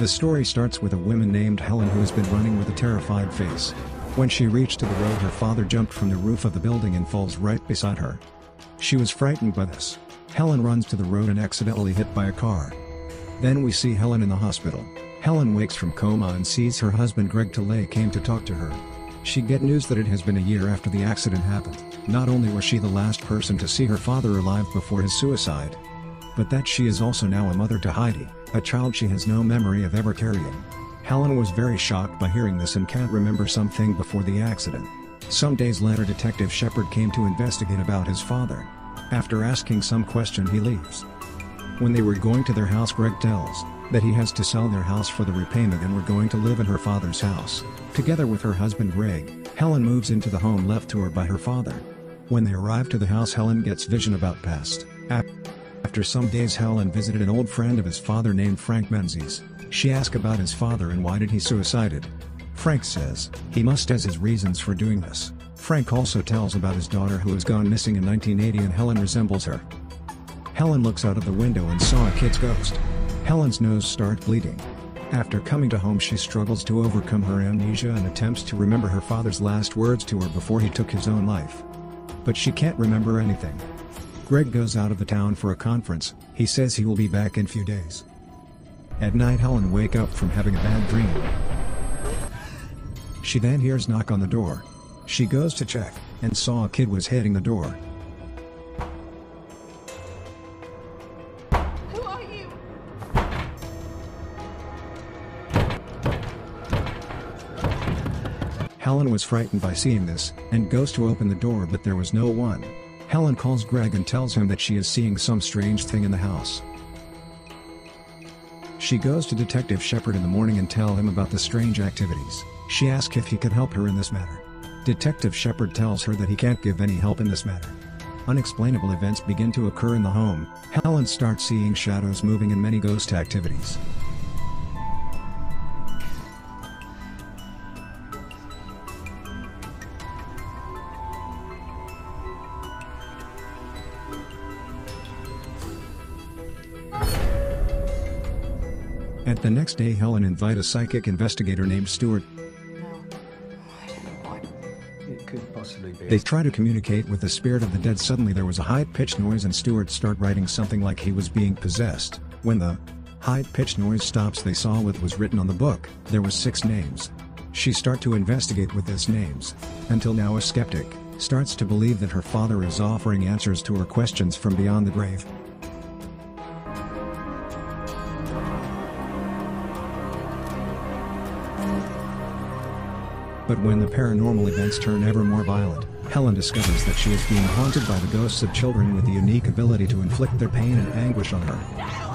The story starts with a woman named Helen who has been running with a terrified face. When she reached to the road her father jumped from the roof of the building and falls right beside her. She was frightened by this. Helen runs to the road and accidentally hit by a car. Then we see Helen in the hospital. Helen wakes from coma and sees her husband Greg Tilley came to talk to her. She get news that it has been a year after the accident happened. Not only was she the last person to see her father alive before his suicide, but that she is also now a mother to Heidi, a child she has no memory of ever carrying. Helen was very shocked by hearing this and can't remember something before the accident. Some days later Detective Shepard came to investigate about his father. After asking some question he leaves. When they were going to their house Greg tells that he has to sell their house for the repayment and were going to live in her father's house. Together with her husband Greg, Helen moves into the home left to her by her father. When they arrive to the house Helen gets vision about past. After some days Helen visited an old friend of his father named Frank Menzies. She asked about his father and why did he suicided. Frank says, he must has his reasons for doing this. Frank also tells about his daughter who has gone missing in 1980 and Helen resembles her. Helen looks out of the window and saw a kid's ghost. Helen's nose starts bleeding. After coming to home she struggles to overcome her amnesia and attempts to remember her father's last words to her before he took his own life. But she can't remember anything. Greg goes out of the town for a conference, he says he will be back in few days. At night Helen wake up from having a bad dream. She then hears knock on the door. She goes to check, and saw a kid was hitting the door. Who are you? Helen was frightened by seeing this, and goes to open the door but there was no one. Helen calls Greg and tells him that she is seeing some strange thing in the house. She goes to Detective Shepard in the morning and tell him about the strange activities. She asks if he could help her in this matter. Detective Shepard tells her that he can't give any help in this matter. Unexplainable events begin to occur in the home. Helen starts seeing shadows moving and many ghost activities. At the next day Helen invite a psychic investigator named Stuart. It could possibly be. They try to communicate with the spirit of the dead suddenly there was a high-pitched noise and Stuart start writing something like he was being possessed. When the high-pitched noise stops they saw what was written on the book, there was six names. She start to investigate with these names. Until now a skeptic, starts to believe that her father is offering answers to her questions from beyond the grave. But when the paranormal events turn ever more violent, Helen discovers that she is being haunted by the ghosts of children with the unique ability to inflict their pain and anguish on her.